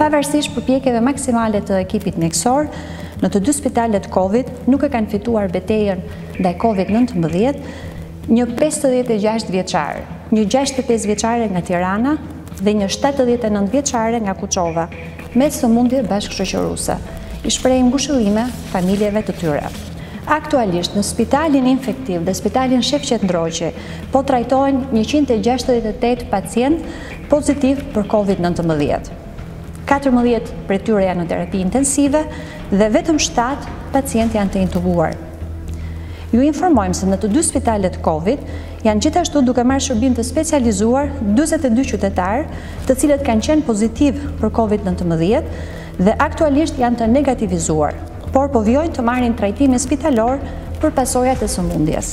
Pavarësisht përpjekjeve maksimale të ekipit mjekësor, në të dy spitalet Covid nuk e kanë fituar betejën ndaj Covid-19, një 56 vjeçare, një 65 vjeçare nga Tirana dhe një 79 vjeçare nga Kuçova, me sëmundje bashkëshoqëruese. I shprehim ngushëllime familjeve të tyre. Aktualisht në spitalin infektiv dhe spitalin Shefqet Ndroqi po trajtohen 168 pacientë pozitiv për Covid nëntëmbëdhjetë. Katërmbëdhjetë prej tyre janë në terapi intensive dhe vetëm shtatë pacientë janë të intubuar. Ju informojmë se në të dy spitalet Covid janë gjithashtu duke marrë shërbim të specializuar njëzet e dy qytetarë të cilët kanë qenë pozitiv për Covid nëntëmbëdhjetë dhe aktualisht janë të negativizuar, por po vijojnë të marrin trajtimin spitalor për pasojat e sëmundjes.